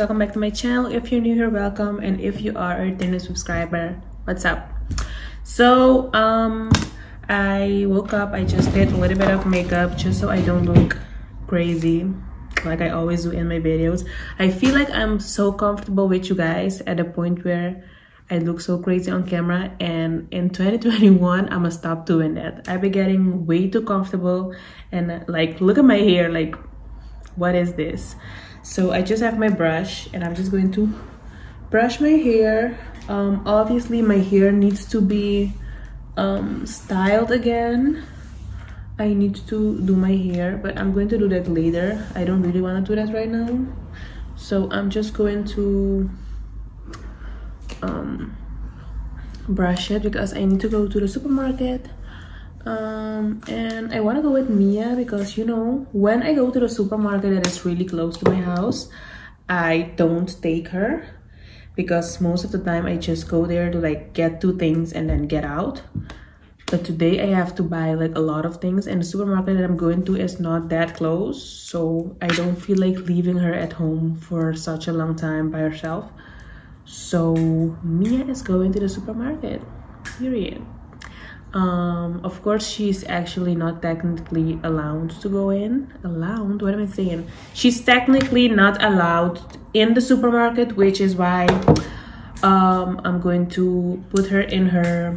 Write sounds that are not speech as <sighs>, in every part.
welcome back to my channel. If you're new here welcome. And if you are a returning subscriber what's up? So um i woke up i just did a little bit of makeup just so i don't look crazy like i always do in my videos. I feel like i'm so comfortable with you guys at a point where I look so crazy on camera. And in 2021 I'm gonna stop doing that. I've been getting way too comfortable and like look at my hair like what is this? So I just have my brush and I'm just going to brush my hair. Um, obviously my hair needs to be um, styled again. I need to do my hair but I'm going to do that later. I don't really want to do that right now. So I'm just going to um, brush it because I need to go to the supermarket um, and I want to go with Mia because you know when I go to the supermarket that is really close to my house I don't take her because most of the time I just go there to like get two things and then get out. But today I have to buy like a lot of things and the supermarket that I'm going to is not that close so I don't feel like leaving her at home for such a long time by herself. So Mia is going to the supermarket period um of course she's actually not technically allowed to go in. Allowed? What am i saying? She's technically not allowed in the supermarket which is why um i'm going to put her in her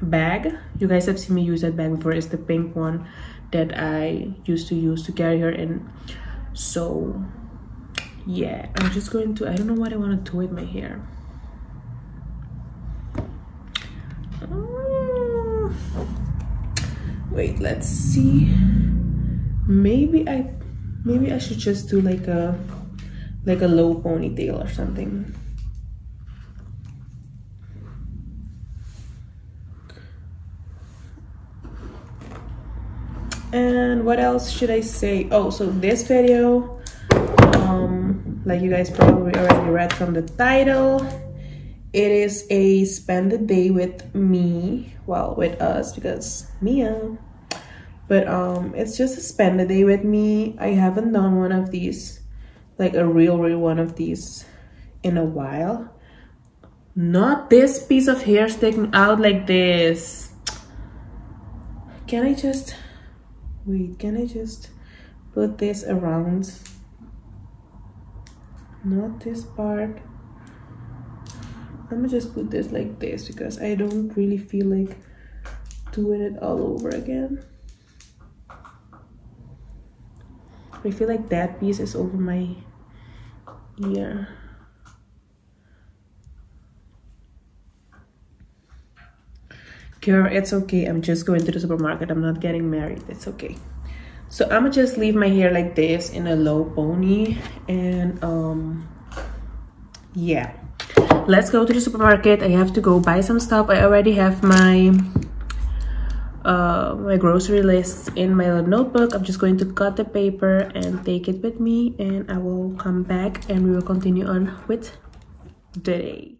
bag. You guys have seen me use that bag before. It's the pink one that i used to use to carry her in. So yeah i'm just going to i don't know what i want to do with my hair. Oh. Wait let's see? Maybe i maybe i should just do like a like a low ponytail or something. And what else should i say? Oh so this video um, like you guys probably already read from the title it is a spend the day with me well with us because mia but um it's just a spend a day with me. I haven't done one of these like a real real one of these in a while. Not this piece of hair sticking out like this. Can i just wait can i just put this around? Not this part. I'm gonna just put this like this because I don't really feel like doing it all over again I feel like that piece is over my ear. Girl it's okay. I'm just going to the supermarket. I'm not getting married. It's okay. So i'm gonna just leave my hair like this in a low pony and um yeah. Let's go to the supermarket. I have to go buy some stuff. I already have my uh my grocery list in my little notebook. I'm just going to cut the paper and take it with me and i will come back and we will continue on with the day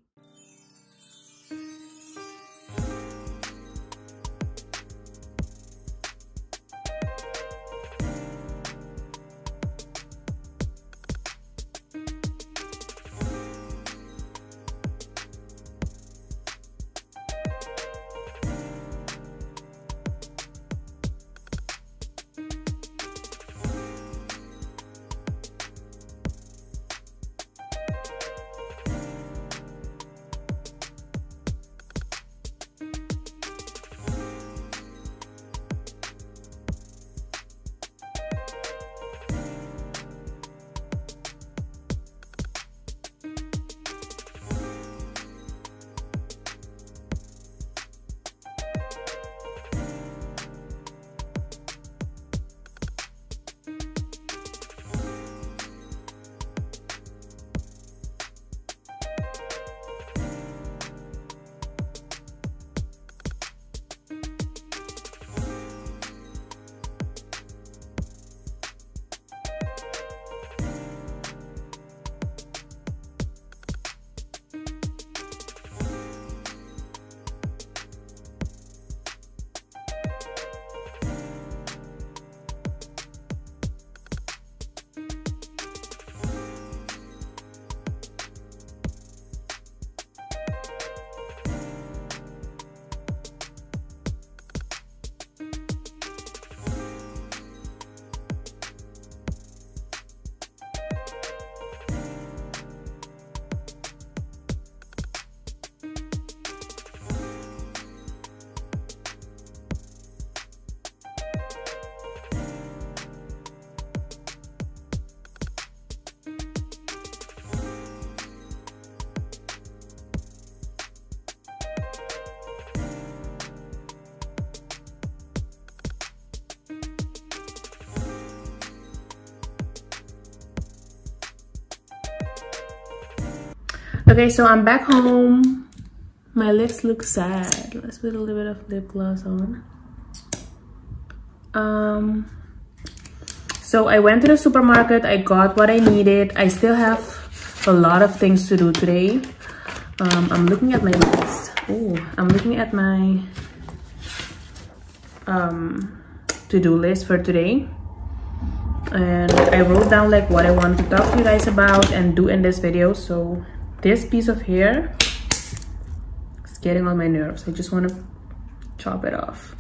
Okay, so I'm back home. My lips look sad. Let's put a little bit of lip gloss on. Um, so I went to the supermarket. I got what I needed. I still have a lot of things to do today. Um, I'm looking at my list. Oh, I'm looking at my um, to-do list for today and I wrote down like what I want to talk to you guys about and do in this video so this piece of hair is getting on my nerves I just want to chop it off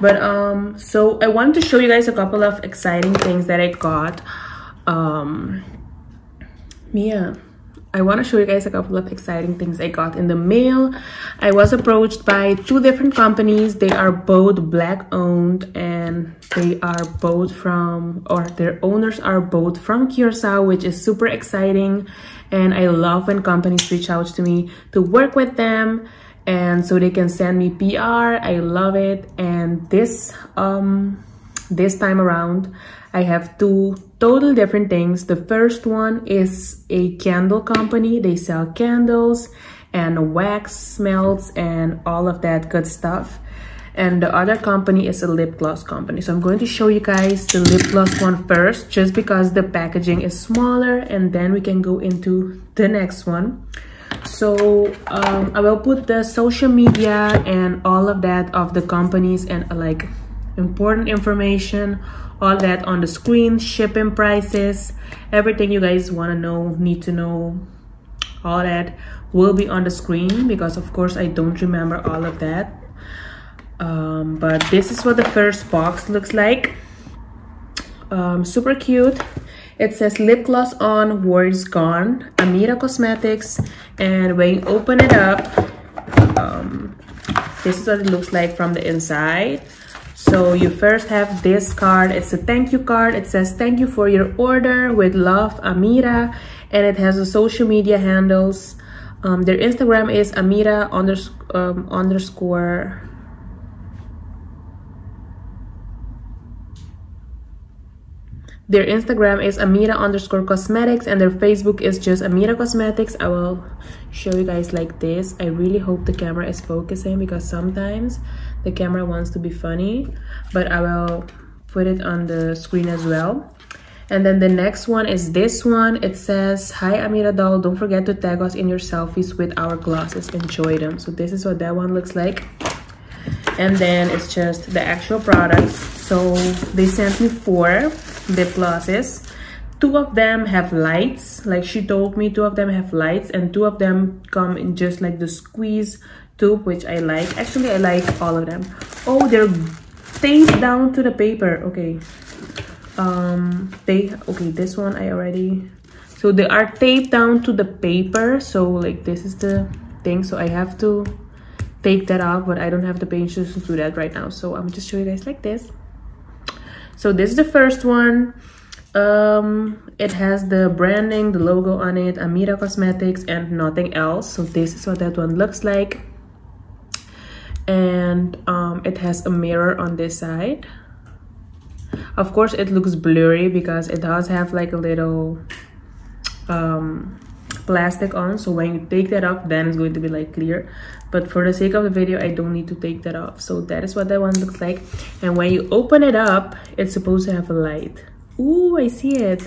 but um so I wanted to show you guys a couple of exciting things that I got um Mia I want to show you guys a couple of exciting things I got in the mail. I was approached by two different companies. They are both black owned and they are both from, or their owners are both from Curacao, which is super exciting. And I love when companies reach out to me to work with them and so they can send me PR. I love it. And this, um, this time around, I have two total different things. The first one is a candle company. They sell candles and wax smells and all of that good stuff. And the other company is a lip gloss company. So I'm going to show you guys the lip gloss one first, just because the packaging is smaller and then we can go into the next one. So um, I will put the social media and all of that of the companies and uh, like important information all that on the screen shipping prices everything you guys want to know need to know all that will be on the screen because of course i don't remember all of that um, but this is what the first box looks like um, super cute it says lip gloss on words gone amira cosmetics and when you open it up um, this is what it looks like from the inside so you first have this card. It's a thank you card. It says thank you for your order with love, Amira. And it has the social media handles. Um, their Instagram is Amira um, underscore Their Instagram is Amira underscore cosmetics and their Facebook is just Amira cosmetics. I will show you guys like this. I really hope the camera is focusing because sometimes the camera wants to be funny, but I will put it on the screen as well. And then the next one is this one. It says, Hi Amira doll, don't forget to tag us in your selfies with our glasses. Enjoy them. So this is what that one looks like. And then it's just the actual products. So they sent me four lip glosses two of them have lights like she told me two of them have lights and two of them come in just like the squeeze tube which i like. Actually i like all of them. Oh they're taped down to the paper. Okay. Um they okay this one i already so they are taped down to the paper. So like this is the thing. So i have to take that off but i don't have the patience to do that right now. So i'm just show you guys like this so this is the first one. Um it has the branding the logo on it amira cosmetics and nothing else. So this is what that one looks like. And um it has a mirror on this side. Of course it looks blurry because it does have like a little um plastic on so when you take that off then it's going to be like clear. But for the sake of the video i don't need to take that off. So that is what that one looks like. And when you open it up it's supposed to have a light. Ooh, i see it.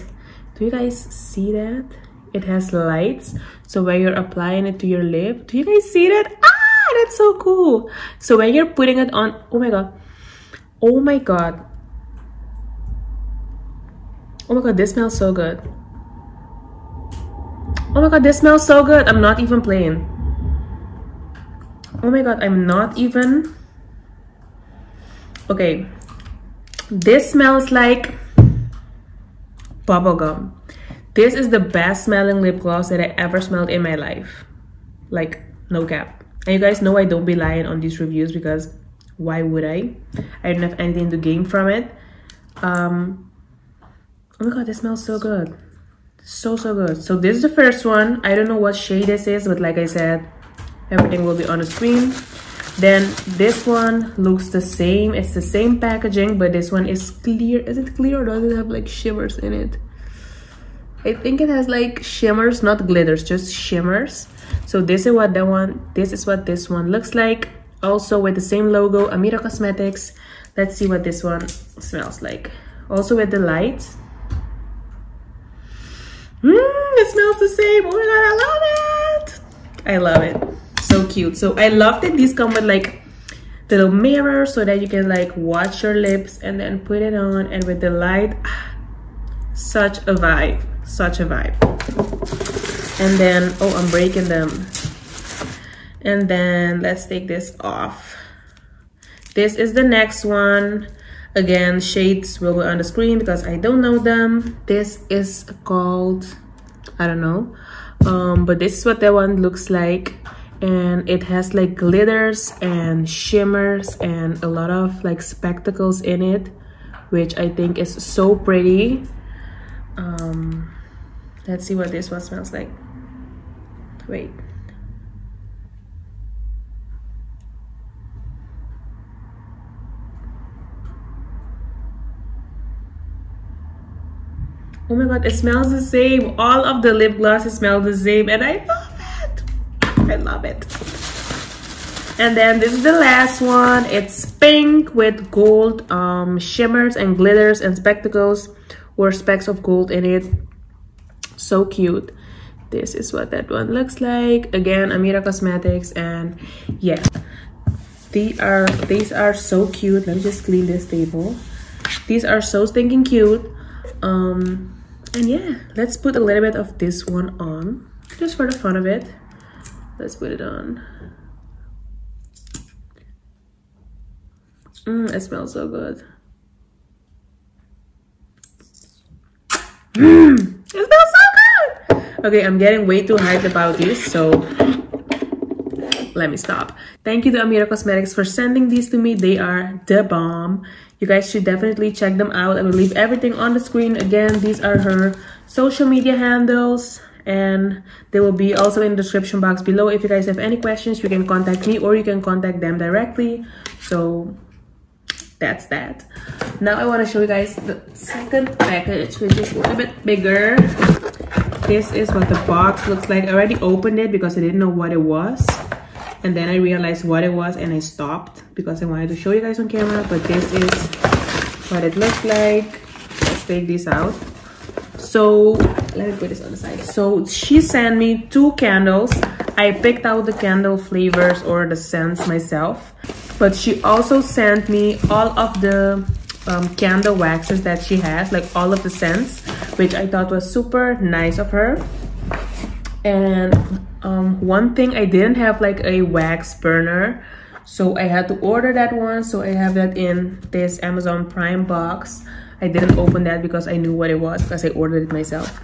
Do you guys see that? It has lights. So when you're applying it to your lip do you guys see that? Ah that's so cool. So when you're putting it on oh my god. Oh my god. Oh my god this smells so good oh my god this smells so good. I'm not even playing. Oh my god i'm not even. Okay. This smells like bubblegum. This is the best smelling lip gloss that i ever smelled in my life. Like no cap and you guys know i don't be lying on these reviews because why would i? I don't have anything to gain from it. Um oh my god this smells so good so so good so this is the first one i don't know what shade this is but like i said everything will be on the screen then this one looks the same it's the same packaging but this one is clear is it clear or does it have like shimmers in it I think it has like shimmers, not glitters, just shimmers. So this is what that one, this is what this one looks like. Also with the same logo, Amira Cosmetics. Let's see what this one smells like. Also with the light. Mmm, it smells the same. Oh my god, I love it. I love it. So cute. So I love that these come with like little mirror so that you can like watch your lips and then put it on and with the light <sighs> such a vibe such a vibe and then oh i'm breaking them and then let's take this off this is the next one again shades will be on the screen because i don't know them. This is called i don't know. Um but this is what that one looks like. And it has like glitters and shimmers and a lot of like spectacles in it which I think is so pretty. Um, let's see what this one smells like. Wait oh my god it smells the same all of the lip glosses smell the same and I love it. I love it. And then this is the last one. It's pink with gold um, shimmers and glitters and spectacles or specks of gold in it. So cute. This is what that one looks like. Again, Amira Cosmetics and yeah. These are these are so cute. Let me just clean this table. These are so stinking cute. Um and yeah, let's put a little bit of this one on just for the fun of it. Let's put it on. Mm, it smells so good. Mm, it smells so good. Okay, I'm getting way too hyped about this, so let me stop. Thank you to Amira Cosmetics for sending these to me. They are the bomb. You guys should definitely check them out. I will leave everything on the screen. Again, these are her social media handles and they will be also in the description box below. If you guys have any questions you can contact me or you can contact them directly. So that's that. Now i want to show you guys the second package which is a little bit bigger. This is what the box looks like. I already opened it because i didn't know what it was. And then i realized what it was and i stopped because i wanted to show you guys on camera but this is what it looks like. Let's take this out. So let me put this on the side. So she sent me two candles. I picked out the candle flavors or the scents myself but she also sent me all of the um, candle waxes that she has like all of the scents which i thought was super nice of her. And um, one thing i didn't have like a wax burner so i had to order that one so i have that in this amazon prime box I didn't open that because I knew what it was because I ordered it myself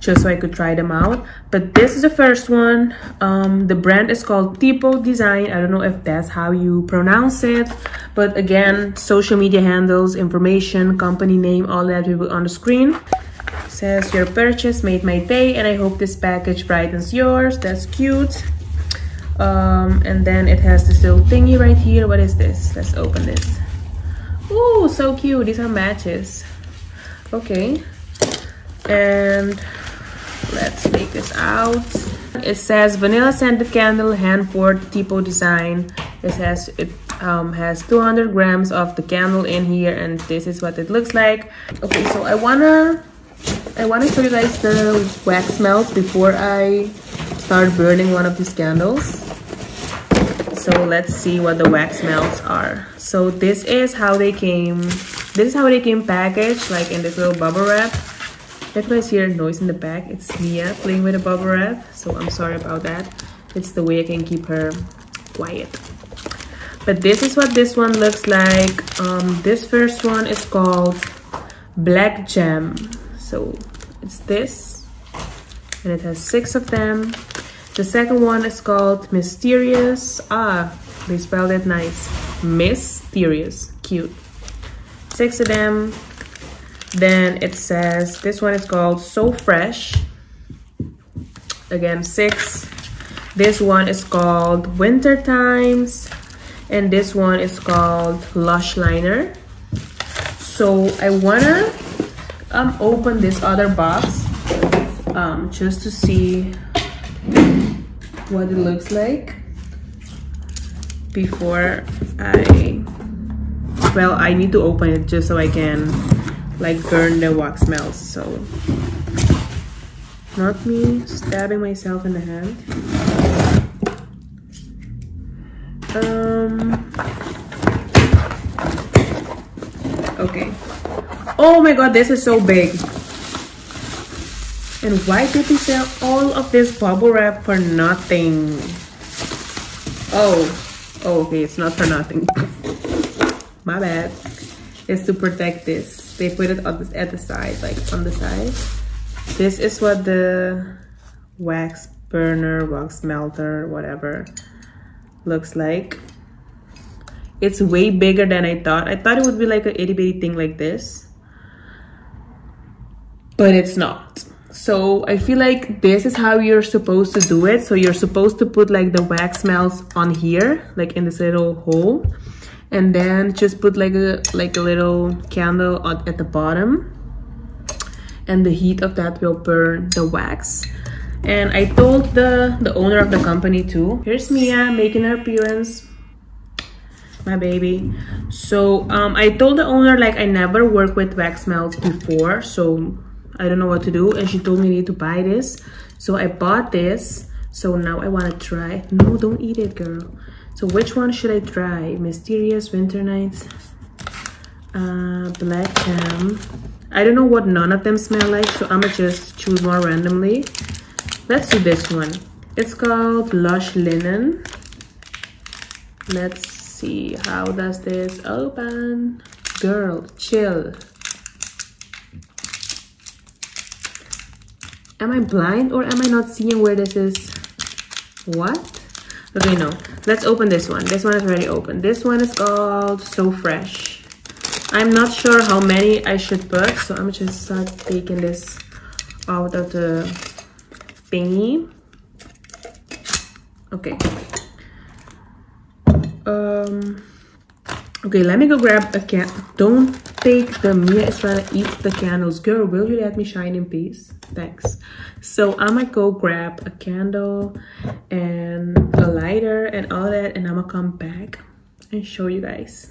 just so I could try them out. But this is the first one. Um, the brand is called Tipo Design. I don't know if that's how you pronounce it. But again, social media handles, information, company name, all that will be on the screen. It says your purchase made my day and I hope this package brightens yours. That's cute. Um, and then it has this little thingy right here. What is this? Let's open this. Oh, so cute. These are matches. Okay. And let's take this out. It says vanilla scented candle hand poured tipo design. It has it um, has 200 grams of the candle in here and this is what it looks like. Okay, so I wanna I wanna show you guys the wax melt before I start burning one of these candles so let's see what the wax melts are. So this is how they came this is how they came packaged like in this little bubble wrap. If you guys hear noise in the back. It's Mia playing with a bubble wrap. So I'm sorry about that. It's the way I can keep her quiet. But this is what this one looks like. Um, this first one is called black gem so it's this and it has six of them the second one is called Mysterious. Ah, they spelled it nice. Mysterious. Cute. Six of them. Then it says, this one is called So Fresh. Again, six. This one is called Winter Times. And this one is called Lush Linen. So I wanna um, open this other box um, just to see what it looks like before I well I need to open it just so I can like burn the wax melts so. Not me stabbing myself in the hand. Um okay. Oh my god this is so big and why did they sell all of this bubble wrap for nothing? Oh oh okay it's not for nothing. <laughs> My bad. It's to protect this. They put it on the, at the side like on the side. This is what the wax burner wax melter whatever looks like. It's way bigger than i thought. I thought it would be like a itty-bitty thing like this. But it's not so i feel like this is how you're supposed to do it. So you're supposed to put like the wax melts on here like in this little hole. And then just put like a like a little candle at the bottom. And the heat of that will burn the wax. And i told the the owner of the company too. Here's mia making her appearance. My baby. So um i told the owner like i never worked with wax melts before so i don't know what to do and she told me I need to buy this so i bought this so now i want to try no don't eat it girl so which one should I try? Mysterious Winter Nights, uh, Black Jam. I don't know what none of them smell like, so I'ma just choose one randomly. Let's do this one. It's called Lush Linen. Let's see, how does this open? Girl, chill. Am I blind or am I not seeing where this is? What? Okay, no. Let's open this one. This one is already open. This one is called So Fresh. I'm not sure how many I should put, so I'm just start taking this out of the thingy. Okay. Um. Okay, let me go grab a can. Don't take the Mia is trying to eat the candles. Girl, will you let me shine in peace? Thanks. So I'm gonna go grab a candle and a lighter and all that and I'm gonna come back and show you guys.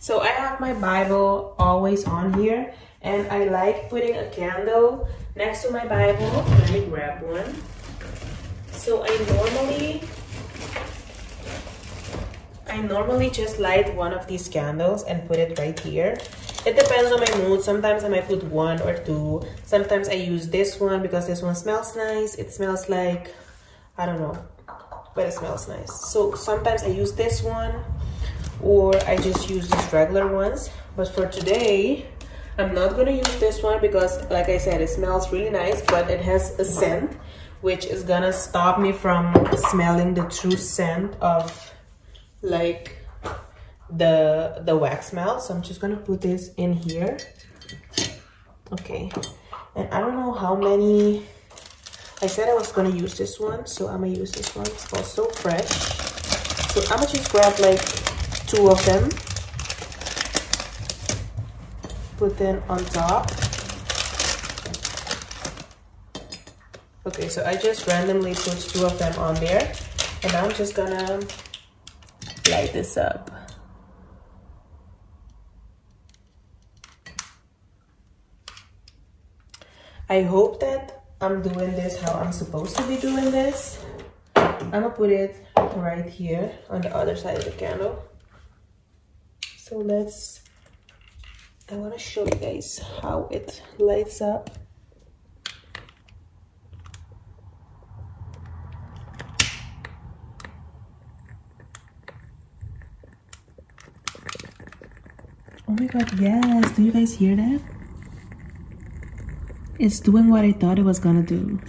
So I have my Bible always on here and I like putting a candle next to my Bible. Let me grab one. So I normally I normally just light one of these candles and put it right here. It depends on my mood. Sometimes I might put one or two. Sometimes I use this one because this one smells nice. It smells like, I don't know, but it smells nice. So sometimes I use this one or I just use these regular ones. But for today, I'm not gonna use this one because like I said, it smells really nice, but it has a scent which is gonna stop me from smelling the true scent of like the the wax melt. So i'm just gonna put this in here. Okay. And i don't know how many i said i was gonna use this one so i'm gonna use this one. It's called so fresh. So i'm gonna just grab like two of them. Put them on top. Okay so i just randomly put two of them on there. And i'm just gonna light this up. I hope that I'm doing this how I'm supposed to be doing this. I'm gonna put it right here on the other side of the candle. So let's, I wanna show you guys how it lights up. Oh my god, yes. Do you guys hear that? It's doing what I thought it was gonna do.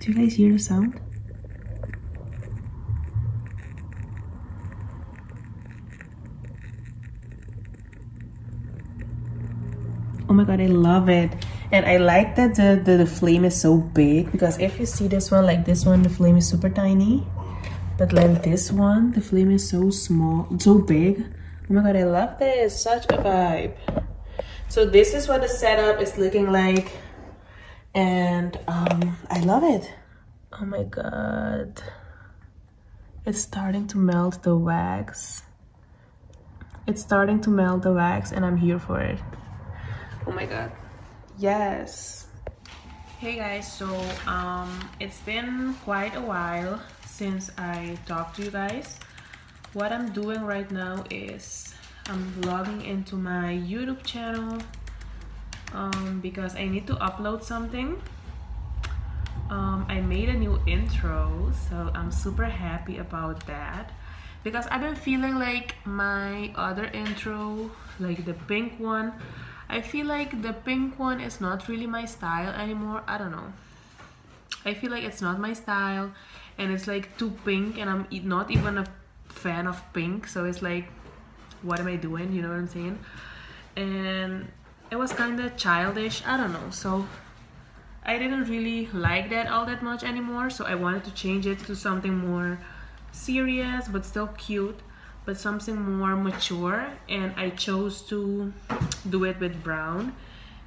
Do you guys hear the sound? Oh my god, I love it. And I like that the, the, the flame is so big because if you see this one, like this one, the flame is super tiny. But like this one, the flame is so small, so big Oh my god, I love this. Such a vibe. So this is what the setup is looking like. and um, I love it. Oh my god. It's starting to melt the wax. It's starting to melt the wax and I'm here for it. Oh my god. Yes. Hey guys, so um, it's been quite a while since I talked to you guys. What I'm doing right now is I'm logging into my YouTube channel um, because I need to upload something. Um, I made a new intro, so I'm super happy about that because I've been feeling like my other intro, like the pink one, I feel like the pink one is not really my style anymore. I don't know. I feel like it's not my style and it's like too pink and I'm not even a fan of pink. So it's like, what am I doing? You know what I'm saying? And it was kind of childish. I don't know. So I didn't really like that all that much anymore. So I wanted to change it to something more serious but still cute but something more mature and I chose to do it with brown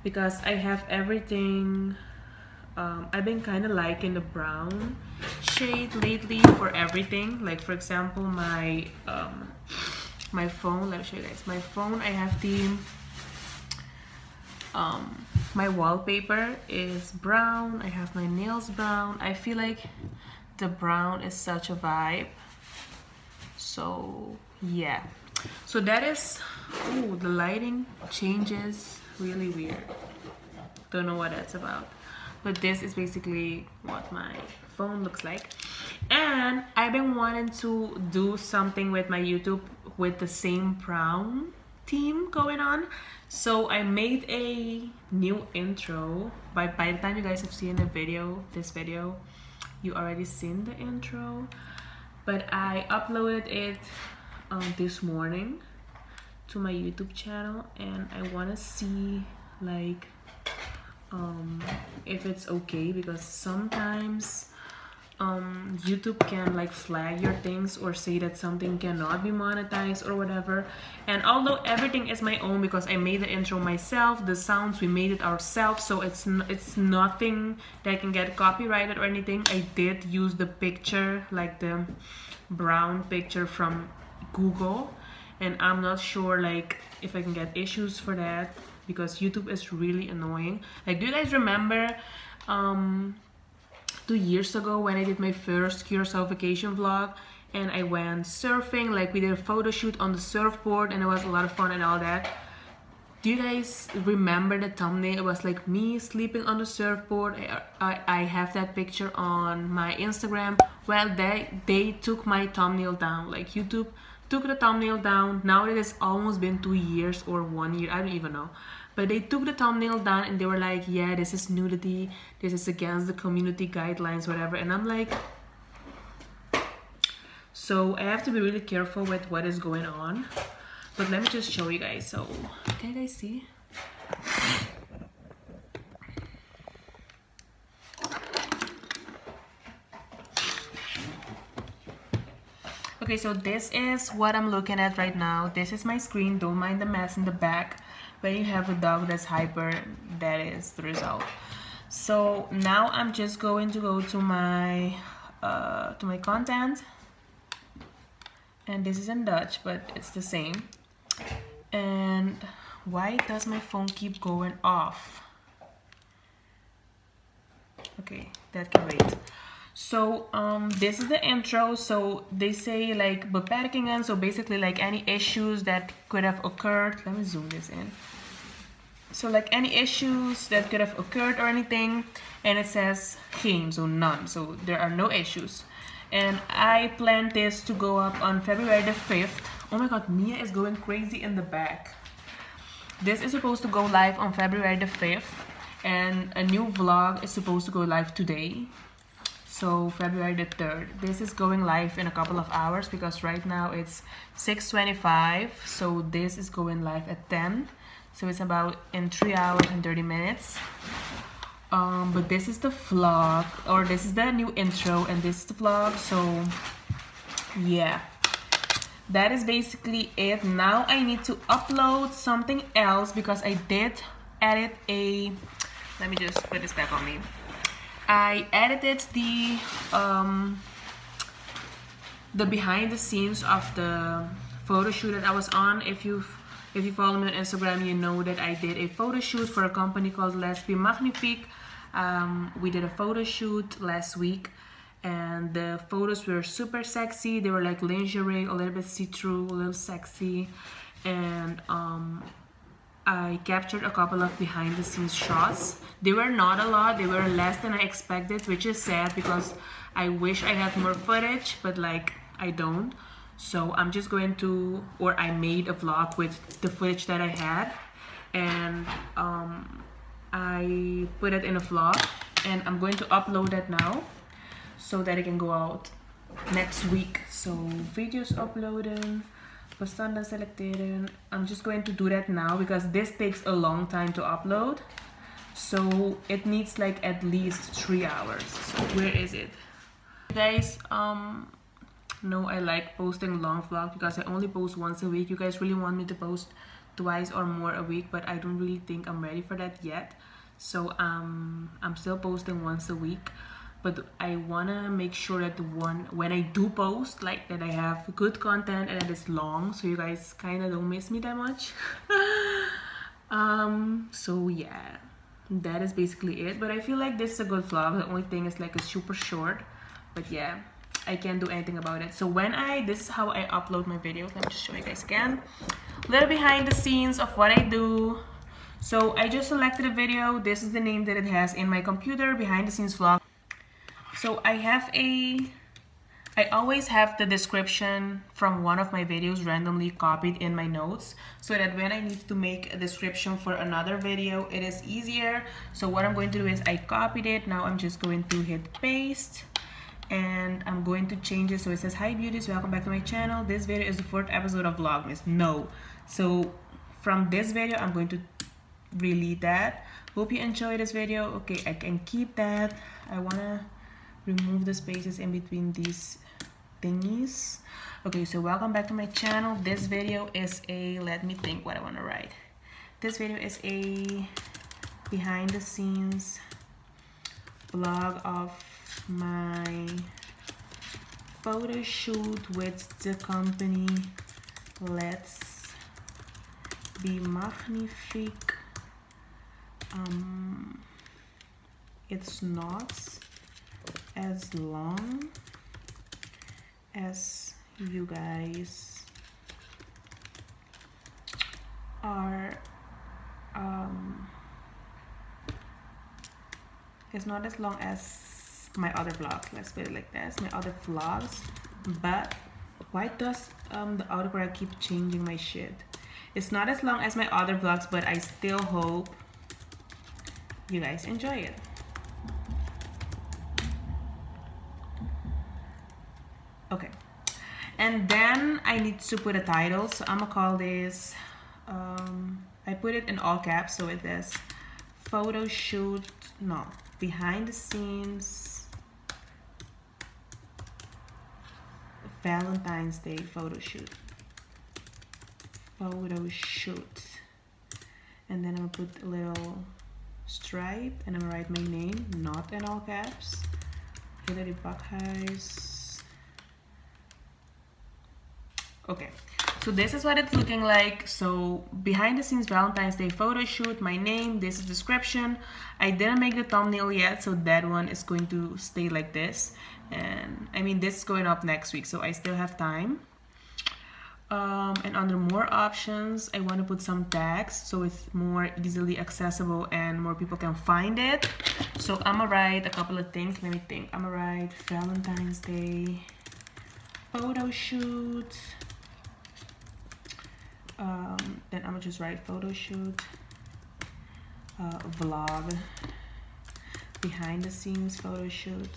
because I have everything um, I've been kind of liking the brown shade lately for everything. Like for example my um, my phone let me show you guys. My phone I have the um, my wallpaper is brown. I have my nails brown. I feel like the brown is such a vibe. So yeah. So that is oh the lighting changes really weird. Don't know what that's about but this is basically what my phone looks like. And I've been wanting to do something with my YouTube with the same brown theme going on. So I made a new intro by, by the time you guys have seen the video this video you already seen the intro. But I uploaded it um, this morning to my YouTube channel and I want to see like um, if it's okay because sometimes um, YouTube can like flag your things or say that something cannot be monetized or whatever. And although everything is my own because I made the intro myself the sounds we made it ourselves so it's it's nothing that can get copyrighted or anything. I did use the picture like the brown picture from Google and I'm not sure like if I can get issues for that because YouTube is really annoying. Like do you guys remember um two years ago when I did my first Curacao vacation vlog and I went surfing? Like we did a photo shoot on the surfboard and it was a lot of fun and all that. Do you guys remember the thumbnail? It was like me sleeping on the surfboard. I, I, I have that picture on my Instagram. Well they they took my thumbnail down. Like YouTube took the thumbnail down. Now it has almost been two years or one year I don't even know. But they took the thumbnail down and they were like yeah this is nudity. This is against the community guidelines whatever. And I'm like so I have to be really careful with what is going on. But let me just show you guys. So can you guys see Okay, so this is what I'm looking at right now. This is my screen. Don't mind the mess in the back. When you have a dog that's hyper, that is the result. So now I'm just going to go to my uh, to my content. And this is in Dutch, but it's the same. And why does my phone keep going off? Okay, that can wait. So um, this is the intro. So they say like beperkingen. So basically like any issues that could have occurred. Let me zoom this in. So like any issues that could have occurred or anything. And it says geen, so none. So there are no issues. And I plan this to go up on February the 5th. Oh my god, Mia is going crazy in the back. This is supposed to go live on February the 5th. And a new vlog is supposed to go live today so February the 3rd this is going live in a couple of hours because right now it's 6:25. so this is going live at 10 so it's about in 3 hours and 30 minutes. Um, but this is the vlog or this is the new intro and this is the vlog so yeah. That is basically it. Now I need to upload something else because I did edit a let me just put this back on me I edited the um, the behind the scenes of the photo shoot that I was on. If you if you follow me on Instagram you know that I did a photo shoot for a company called Lesbie Magnifique. Um, we did a photo shoot last week and the photos were super sexy. They were like lingerie a little bit see-through a little sexy. And um, I captured a couple of behind the scenes shots. They were not a lot they were less than I expected which is sad because I wish I had more footage but like I don't. So I'm just going to or I made a vlog with the footage that I had and um, I put it in a vlog and I'm going to upload it now so that it can go out next week. So videos uploading bestanden selecteren I'm just going to do that now because this takes a long time to upload. So it needs like at least three hours. So where is it? Guys um no I like posting long vlogs because I only post once a week. You guys really want me to post twice or more a week but I don't really think I'm ready for that yet. So um I'm still posting once a week but I wanna make sure that the one when I do post like that I have good content and that it's long so you guys kind of don't miss me that much. <laughs> Um so yeah that is basically it but I feel like this is a good vlog. The only thing is like it's super short but yeah I can't do anything about it. So when I this is how I upload my videos. Let me just show you guys again. A little behind the scenes of what I do. So I just selected a video. This is the name that it has in my computer behind the scenes vlog so I have a, I always have the description from one of my videos randomly copied in my notes so that when I need to make a description for another video, it is easier. So what I'm going to do is I copied it. Now I'm just going to hit paste and I'm going to change it. So it says hi beauties. Welcome back to my channel. This video is the fourth episode of vlogmas. No. So from this video I'm going to delete that. Hope you enjoy this video. Okay I can keep that. I wanna remove the spaces in between these thingies. Okay so welcome back to my channel. This video is a let me think what I want to write. This video is a behind the scenes vlog of my photo shoot with the company let's be magnifique. Um it's not as long as you guys are um, it's not as long as my other vlogs let's put it like this my other vlogs but why does um, the autocorrect keep changing my shit? It's not as long as my other vlogs but I still hope you guys enjoy it okay and then I need to put a title. So I'm gonna call this um, I put it in all caps. So it is photo shoot no behind the scenes Valentine's Day photo shoot photo shoot and then I'm gonna put a little stripe and I'm gonna write my name not in all caps. Hillary Bakhuis okay. So this is what it's looking like. So behind the scenes valentine's day photo shoot my name this is description. I didn't make the thumbnail yet so that one is going to stay like this. And i mean this is going up next week so i still have time. Um, and under more options I want to put some tags so it's more easily accessible and more people can find it. So I'm gonna write a couple of things. Let me think. I'm gonna write Valentine's Day photo shoot um, then I'm gonna just write photo shoot uh, vlog behind the scenes photo shoot.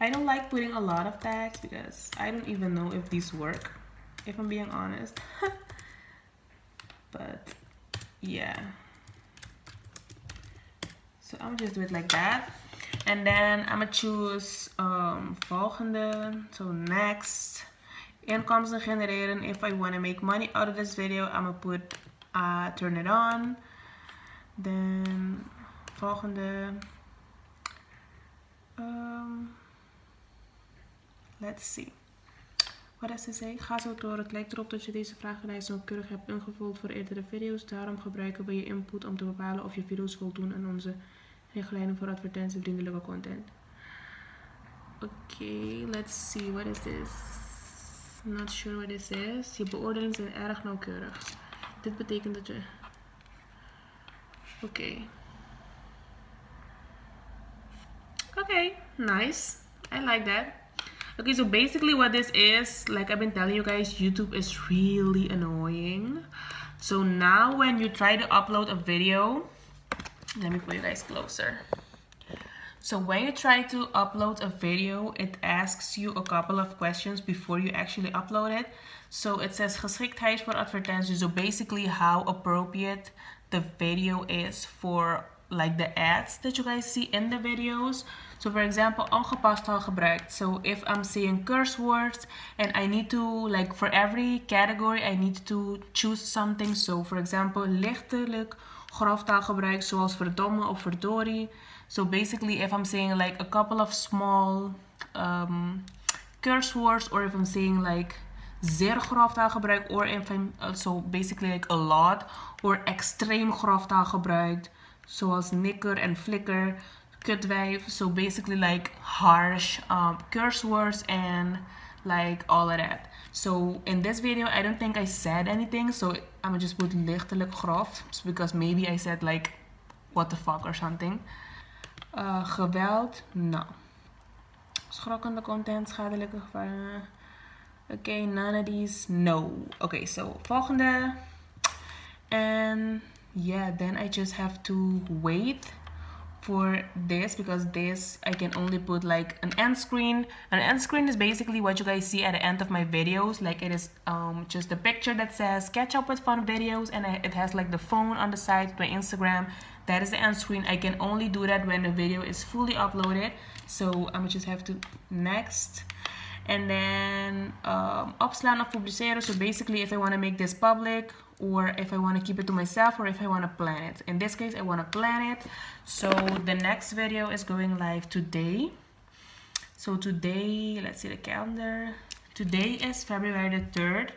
I don't like putting a lot of tags because I don't even know if these work if I'm being honest. <laughs> But yeah. So I'm just do it like that and then I'm gonna choose um, volgende so next inkomsten genereren. If I want to make money out of this video, I'm gonna put uh, turn it on. Then volgende. Um, let's see. Wat is ze say? Ga zo door. Het lijkt erop dat je deze vragenlijst nauwkeurig hebt ingevuld voor eerdere video's. Daarom gebruiken we je input om te bepalen of je video's voldoen aan onze richtlijnen voor advertentievriendelijke content. Okay, let's see. What is this? not sure what this is. Je beoordelingen zijn erg nauwkeurig. Dit betekent dat je... Oké. Okay. Okay, nice. I like that. Okay, so basically what this is, like I've been telling you guys, YouTube is really annoying. So now when you try to upload a video, let me put you guys closer. So when you try to upload a video, it asks you a couple of questions before you actually upload it. So it says geschiktheid voor advertenties. So basically how appropriate the video is for like the ads that you guys see in the videos. So for example, ongepast al gebruikt. So if I'm saying curse words and I need to, like for every category, I need to choose something. So for example, lichtelijk grof taalgebruik zoals verdomme of verdorie. So basically, if I'm saying like a couple of small um, curse words, or if I'm saying like zeer grof taalgebruik, or if I'm also basically like a lot, or extreem grof taalgebruik, zoals nikker en flikker, kutwijf. So basically like harsh um, curse words and like all of that. So in this video, I don't think I said anything. So I'm just put lichtelijk grof because maybe I said like what the fuck or something. Uh, geweld, nou. Schokkende content, schadelijke gevaren. Oké, okay, none of these, no. Oké, okay, so volgende. And yeah, then I just have to wait for this because this I can only put like an end screen. An end screen is basically what you guys see at the end of my videos. Like it is um, just a picture that says catch up with fun videos and it has like the phone on the side my Instagram. That is the end screen. I can only do that when the video is fully uploaded. So I'm just have to next. And then um, opslaan of publiceren so basically if I want to make this public or if I want to keep it to myself or if I want to plan it. In this case, I want to plan it. So the next video is going live today. So today, let's see the calendar. Today is February the 3rd.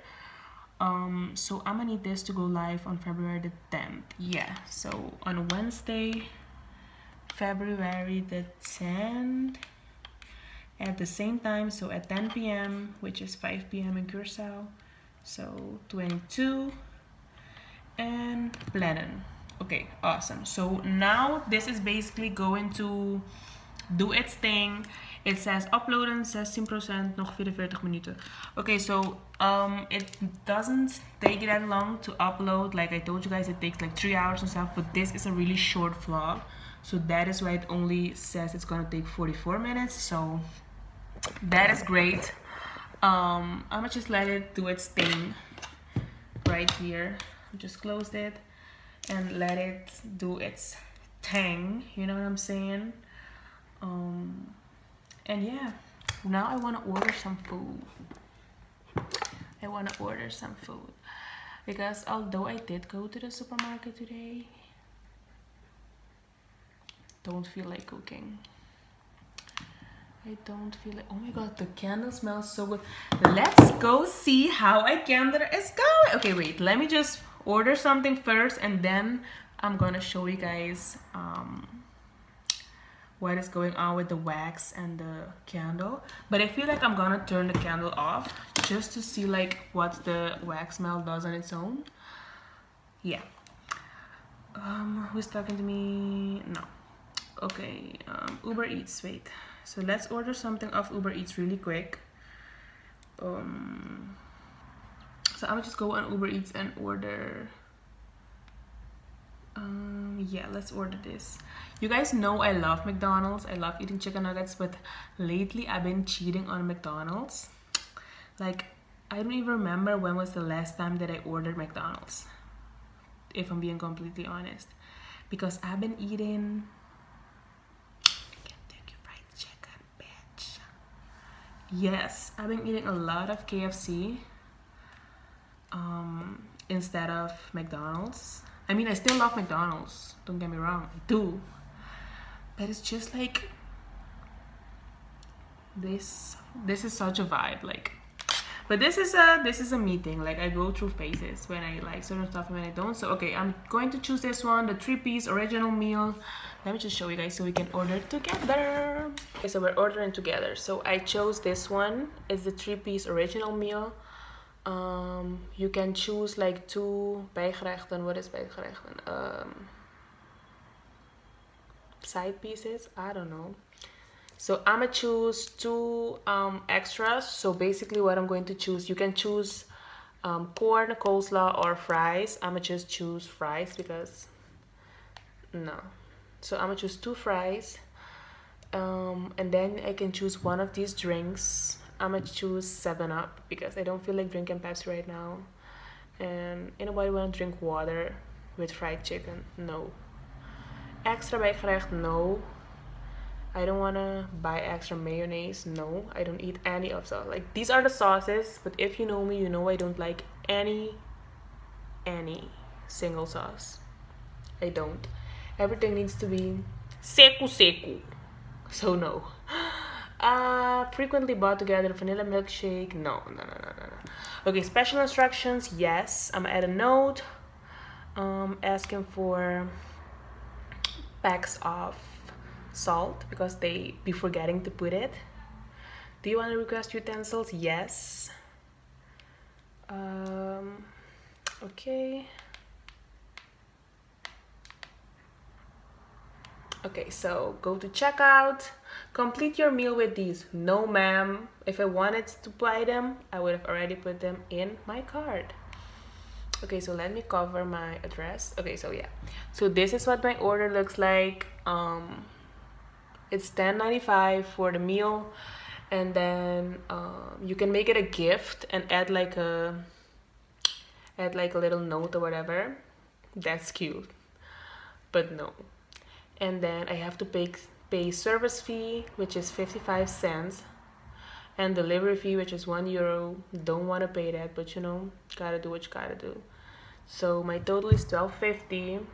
Um, so I'm gonna need this to go live on February the 10th. Yeah, so on Wednesday, February the 10th at the same time, so at 10 p.m., which is 5 p.m. in Curacao. So 22 and planning. Okay awesome. So now this is basically going to do its thing. It says uploaden 16% nog 44 minuten. Okay so um it doesn't take that long to upload. Like i told you guys it takes like three hours and stuff but this is a really short vlog. So that is why it only says it's gonna take 44 minutes. So that is great. Um i'm gonna just let it do its thing right here just close it and let it do its thing you know what i'm saying um and yeah now i want to order some food i want to order some food because although i did go to the supermarket today don't feel like cooking I don't feel it. Oh my god, the candle smells so good. Let's go see how a candle is going. Okay, wait, let me just order something first and then I'm gonna show you guys um, what is going on with the wax and the candle. But I feel like I'm gonna turn the candle off just to see like what the wax smell does on its own. Yeah. Um who's talking to me? No. Okay um, Uber Eats wait. So let's order something off Uber Eats really quick. Um so I'm just go on Uber Eats and order um yeah let's order this. You guys know I love McDonald's. I love eating chicken nuggets but lately I've been cheating on McDonald's. Like I don't even remember when was the last time that I ordered McDonald's if I'm being completely honest. Because I've been eating yes i've been eating a lot of kfc um, instead of mcdonald's. I mean i still love mcdonald's don't get me wrong i do. But it's just like this this is such a vibe like but this is a this is a meeting like i go through phases when i like certain stuff and when i don't. So okay i'm going to choose this one the three piece original meal. Let me just show you guys so we can order together. Okay so we're ordering together. So i chose this one. It's the three piece original meal um you can choose like two bijgerechten. What is bijgerechten? Um side pieces? I don't know. So i'm gonna choose two um, extras. So basically what i'm going to choose you can choose um, corn coleslaw or fries. I'm gonna just choose fries because no. So i'm gonna choose two fries. Um, and then i can choose one of these drinks i'm gonna choose 7 up because i don't feel like drinking pepsi right now and anybody want to drink water with fried chicken no extra bijgerecht no I don't want to buy extra mayonnaise. No, I don't eat any of that. Like these are the sauces, but if you know me, you know I don't like any any single sauce. I don't. Everything needs to be seco seco. So no. Uh frequently bought together vanilla milkshake. No, no, no, no, no. Okay, special instructions. Yes, I'm gonna add a note. Um asking for packs of salt because they be forgetting to put it do you want to request utensils yes um, okay okay so go to checkout complete your meal with these. No ma'am. If i wanted to buy them i would have already put them in my card okay so let me cover my address. Okay so yeah. So this is what my order looks like. Um it's 10.95 for the meal. And then um, you can make it a gift and add like a add like a little note or whatever. That's cute. But no. And then I have to pay pay service fee which is 55 cents and delivery fee which is one euro. Don't want to pay that but you know gotta do what you gotta do. So my total is 12.50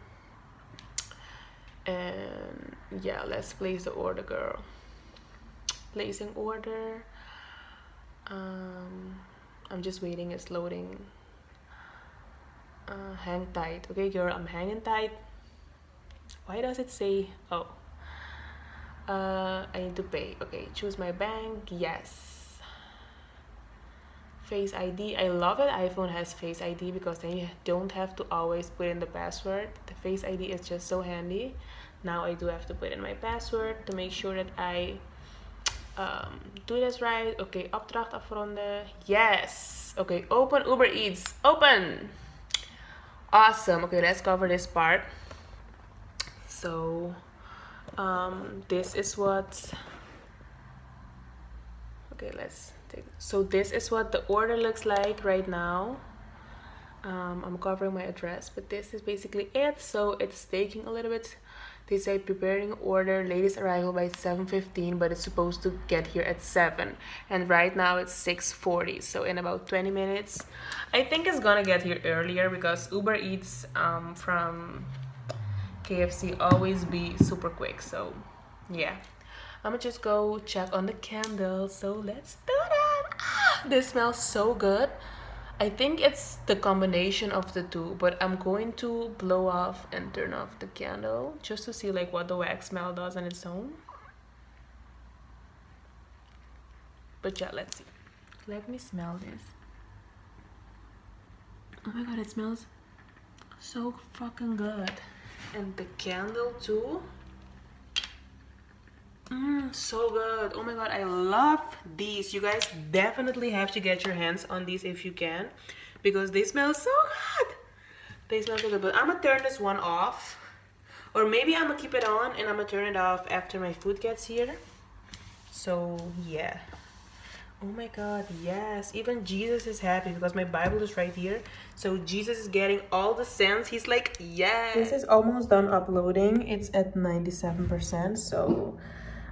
and yeah let's place the order girl. Placing order. Um i'm just waiting it's loading. Uh, hang tight. Okay girl i'm hanging tight. Why does it say oh uh i need to pay okay choose my bank yes face id i love it iphone has face id because then you don't have to always put in the password the face id is just so handy now I do have to put in my password to make sure that I um, do this right. Okay, opdracht afronden. Yes. Okay, open Uber Eats. Open. Awesome. Okay, let's cover this part. So, um, this is what. Okay, let's take. So this is what the order looks like right now. Um, I'm covering my address, but this is basically it. So it's taking a little bit they say preparing order latest arrival by 7.15 but it's supposed to get here at 7 and right now it's 6.40 so in about 20 minutes I think it's gonna get here earlier because Uber Eats um, from KFC always be super quick so yeah I'm gonna just go check on the candles so let's do that ah, this smells so good I think it's the combination of the two, but I'm going to blow off and turn off the candle just to see like what the wax smell does on its own. But yeah, let's see. Let me smell this. Oh my god, it smells so fucking good. And the candle too. Mm, so good. Oh my god, I love these. You guys definitely have to get your hands on these if you can because they smell so good. They smell so good. But I'm gonna turn this one off. Or maybe I'm gonna keep it on and I'm gonna turn it off after my food gets here. So yeah. Oh my god, yes. Even Jesus is happy because my Bible is right here. So Jesus is getting all the scents. He's like, yes. This is almost done uploading. It's at 97%. So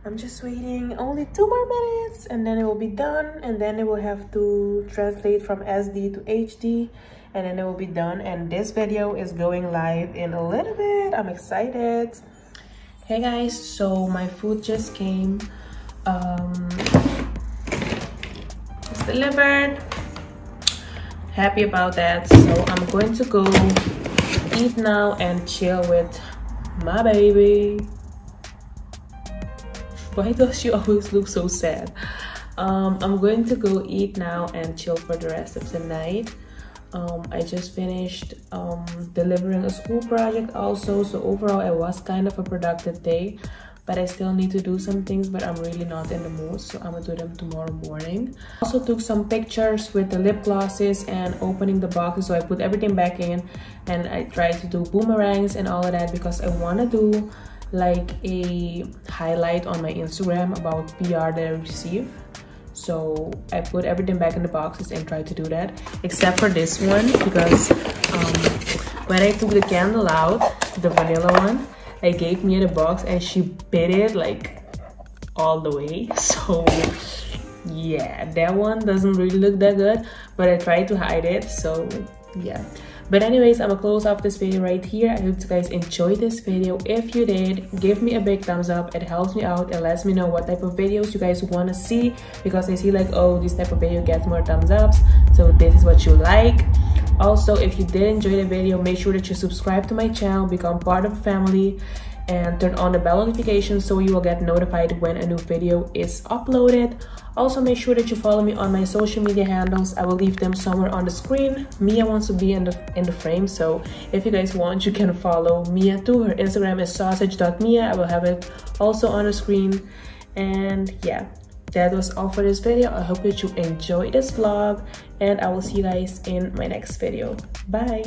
I'm just waiting only two more minutes and then it will be done and then it will have to translate from SD to HD and then it will be done and this video is going live in a little bit. I'm excited. Hey guys, so my food just came. Um, delivered. Happy about that. So I'm going to go eat now and chill with my baby. Why does she always look so sad? Um, i'm going to go eat now and chill for the rest of the night. Um, i just finished um, delivering a school project also. So overall it was kind of a productive day but I still need to do some things but I'm really not in the mood so I'm gonna do them tomorrow morning. Also took some pictures with the lip glosses and opening the boxes so I put everything back in and I tried to do boomerangs and all of that because I want to do like a highlight on my Instagram about PR that I receive. So I put everything back in the boxes and tried to do that, except for this one because um, when I took the candle out, the vanilla one, I gave me the box and she bit it like all the way. <laughs> So yeah, that one doesn't really look that good, but I tried to hide it. So yeah. But anyways i'm gonna close off this video right here. I hope you guys enjoyed this video. If you did give me a big thumbs up. It helps me out. It lets me know what type of videos you guys want to see because i see like oh this type of video gets more thumbs ups. So this is what you like also if you did enjoy the video make sure that you subscribe to my channel become part of the family and turn on the bell notification so you will get notified when a new video is uploaded. Also make sure that you follow me on my social media handles. I will leave them somewhere on the screen. Mia wants to be in the in the frame so if you guys want you can follow mia too. Her instagram is sausage.mia i will have it also on the screen. And yeah that was all for this video. I hope that you enjoyed this vlog and i will see you guys in my next video. Bye